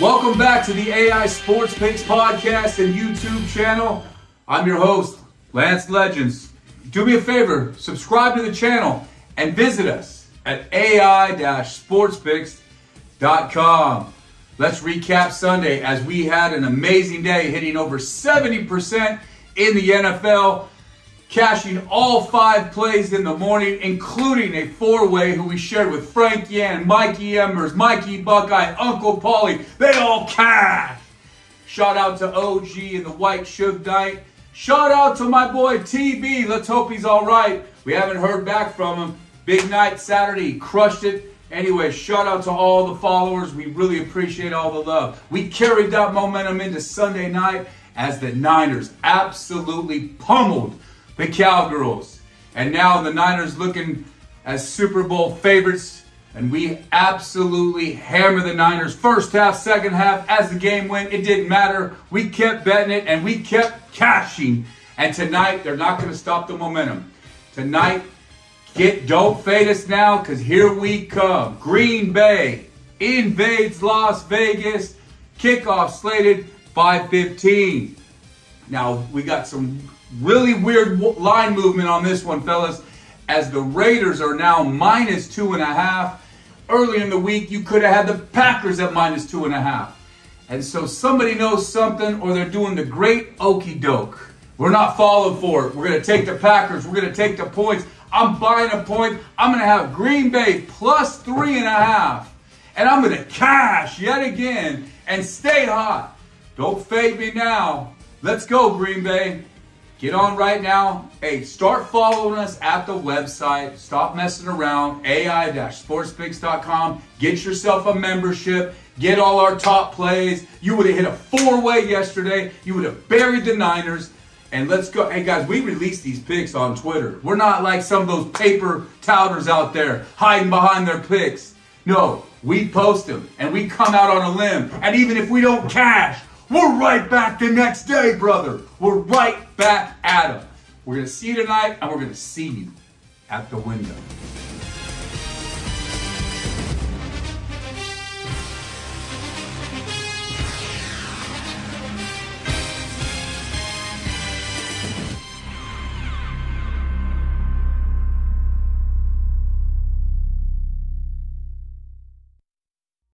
back to the AI Sports Picks podcast and YouTube channel. I'm your host, Lance Legends. Do me a favor, subscribe to the channel and visit us at ai-sportspicks.com. Let's recap Sunday as we had an amazing day, hitting over 70% in the NFL cashing all five plays in the morning, including a four-way who we shared with Frank Yan, Mikey Embers, Mikey Buckeye, Uncle Paulie. They all cash. Shout out to OG and the White Suge Night. Shout out to my boy TB. Let's hope he's all right. We haven't heard back from him. Big night Saturday. He crushed it. Anyway, shout out to all the followers. We really appreciate all the love. We carried that momentum into Sunday night as the Niners absolutely pummeled the Cowgirls. And now the Niners looking as Super Bowl favorites. And we absolutely hammer the Niners first half, second half. As the game went, it didn't matter. We kept betting it and we kept cashing. And tonight, they're not going to stop the momentum. Tonight, get don't fade us now because here we come. Green Bay invades Las Vegas. Kickoff slated 515. Now, we got some Really weird line movement on this one, fellas, as the Raiders are now minus two and a half. Early in the week, you could have had the Packers at minus two and a half. And so somebody knows something or they're doing the great okey doke. We're not falling for it. We're going to take the Packers. We're going to take the points. I'm buying a point. I'm going to have Green Bay plus three and a half. And I'm going to cash yet again and stay hot. Don't fade me now. Let's go, Green Bay. Get on right now. Hey, start following us at the website. Stop messing around. AI-sportspicks.com. Get yourself a membership. Get all our top plays. You would have hit a four-way yesterday. You would have buried the Niners. And let's go. Hey, guys, we release these picks on Twitter. We're not like some of those paper touters out there hiding behind their picks. No, we post them and we come out on a limb. And even if we don't cash, we're right back the next day, brother. We're right back at them. We're going to see you tonight, and we're going to see you at the window.